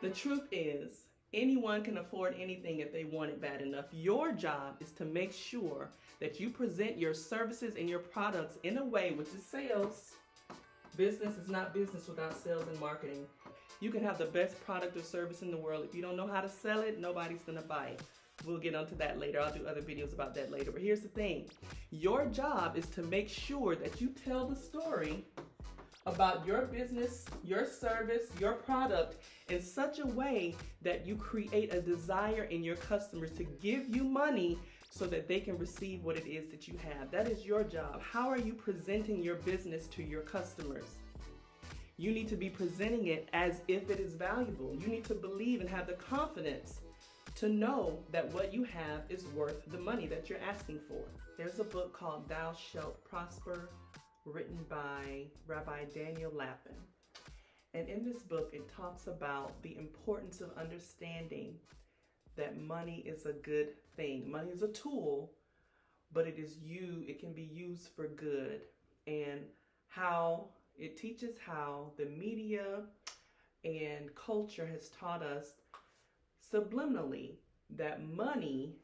The truth is, anyone can afford anything if they want it bad enough. Your job is to make sure that you present your services and your products in a way which is sales. Business is not business without sales and marketing. You can have the best product or service in the world. If you don't know how to sell it, nobody's gonna buy it. We'll get onto that later. I'll do other videos about that later. But here's the thing your job is to make sure that you tell the story about your business, your service, your product in such a way that you create a desire in your customers to give you money so that they can receive what it is that you have. That is your job. How are you presenting your business to your customers? You need to be presenting it as if it is valuable. You need to believe and have the confidence to know that what you have is worth the money that you're asking for. There's a book called Thou Shalt Prosper, written by Rabbi Daniel Lapin. And in this book, it talks about the importance of understanding that money is a good thing. Money is a tool, but it is you, it can be used for good. And how it teaches how the media and culture has taught us subliminally that money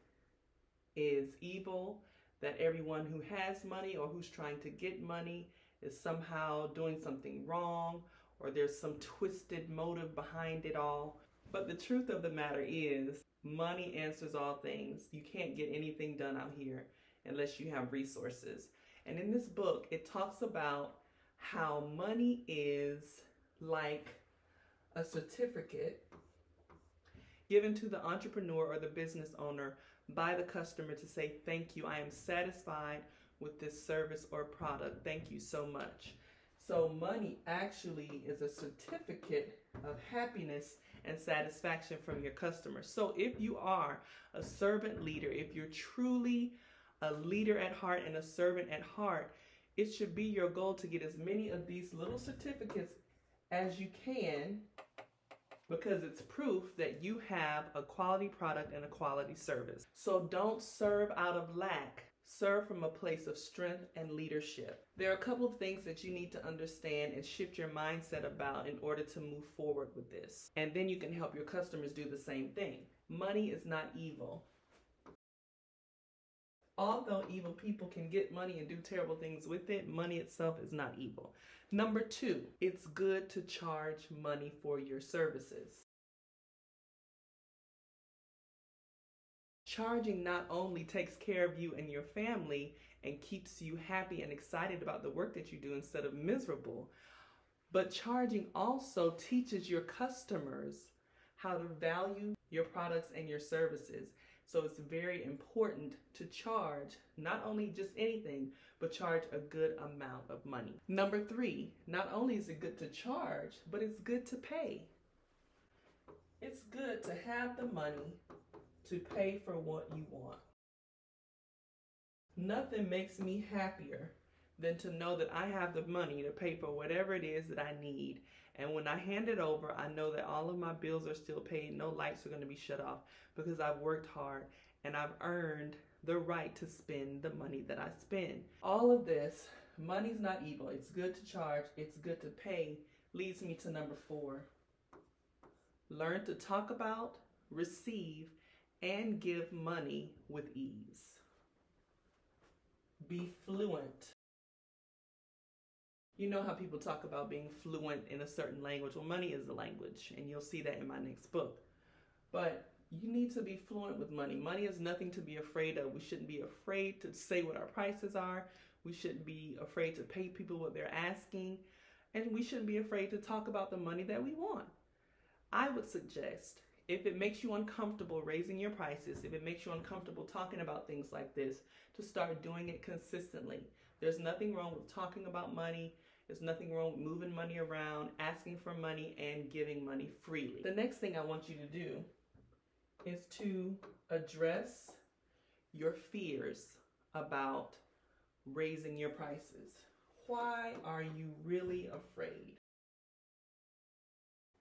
is evil, that everyone who has money or who's trying to get money is somehow doing something wrong or there's some twisted motive behind it all. But the truth of the matter is, money answers all things. You can't get anything done out here unless you have resources. And in this book, it talks about how money is like a certificate given to the entrepreneur or the business owner by the customer to say, Thank you, I am satisfied with this service or product. Thank you so much. So, money actually is a certificate of happiness and satisfaction from your customers. So, if you are a servant leader, if you're truly a leader at heart and a servant at heart, it should be your goal to get as many of these little certificates as you can because it's proof that you have a quality product and a quality service. So don't serve out of lack. Serve from a place of strength and leadership. There are a couple of things that you need to understand and shift your mindset about in order to move forward with this. And then you can help your customers do the same thing. Money is not evil. Although evil people can get money and do terrible things with it, money itself is not evil. Number two, it's good to charge money for your services. Charging not only takes care of you and your family and keeps you happy and excited about the work that you do instead of miserable, but charging also teaches your customers how to value your products and your services so it's very important to charge not only just anything, but charge a good amount of money. Number three, not only is it good to charge, but it's good to pay. It's good to have the money to pay for what you want. Nothing makes me happier than to know that I have the money to pay for whatever it is that I need. And when I hand it over, I know that all of my bills are still paid. No lights are going to be shut off because I've worked hard and I've earned the right to spend the money that I spend. All of this, money's not evil. It's good to charge, it's good to pay, leads me to number four. Learn to talk about, receive, and give money with ease. Be fluent. You know how people talk about being fluent in a certain language. Well, money is a language, and you'll see that in my next book. But you need to be fluent with money. Money is nothing to be afraid of. We shouldn't be afraid to say what our prices are. We shouldn't be afraid to pay people what they're asking. And we shouldn't be afraid to talk about the money that we want. I would suggest if it makes you uncomfortable raising your prices, if it makes you uncomfortable talking about things like this, to start doing it consistently. There's nothing wrong with talking about money. There's nothing wrong with moving money around, asking for money, and giving money freely. The next thing I want you to do is to address your fears about raising your prices. Why are you really afraid?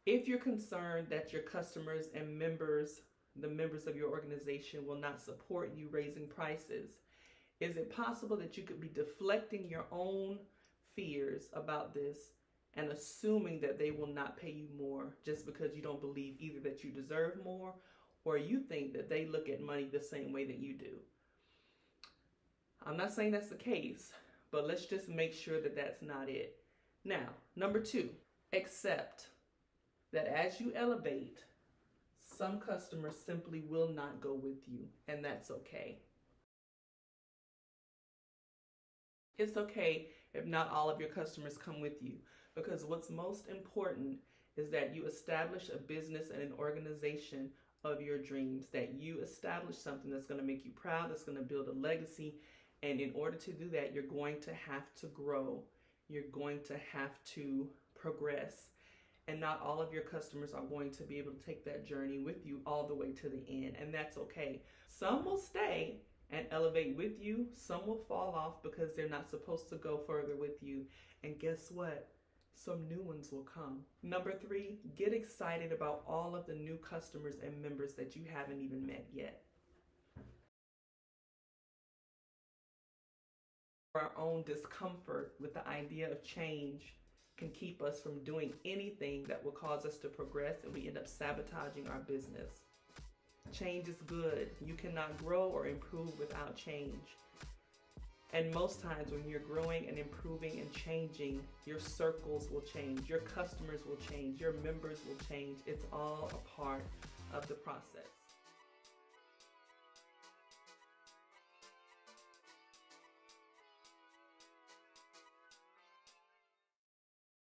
If you're concerned that your customers and members, the members of your organization, will not support you raising prices, is it possible that you could be deflecting your own fears about this and assuming that they will not pay you more just because you don't believe either that you deserve more or you think that they look at money the same way that you do. I'm not saying that's the case, but let's just make sure that that's not it. Now, number two, accept that as you elevate, some customers simply will not go with you, and that's okay. It's okay if not all of your customers come with you because what's most important is that you establish a business and an organization of your dreams, that you establish something that's going to make you proud, that's going to build a legacy. And in order to do that, you're going to have to grow, you're going to have to progress. And not all of your customers are going to be able to take that journey with you all the way to the end, and that's okay. Some will stay and elevate with you, some will fall off because they're not supposed to go further with you. And guess what? some new ones will come. Number three, get excited about all of the new customers and members that you haven't even met yet. Our own discomfort with the idea of change can keep us from doing anything that will cause us to progress and we end up sabotaging our business. Change is good. You cannot grow or improve without change. And most times when you're growing and improving and changing, your circles will change, your customers will change, your members will change. It's all a part of the process.